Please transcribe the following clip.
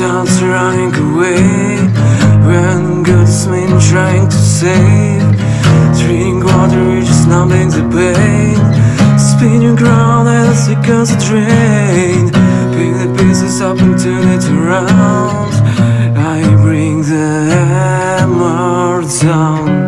starts running away. When God's man trying to save. Drink water is just numbing the pain. Spinning ground as it goes a drain Pick the pieces up and turn it around. I bring the hammer down.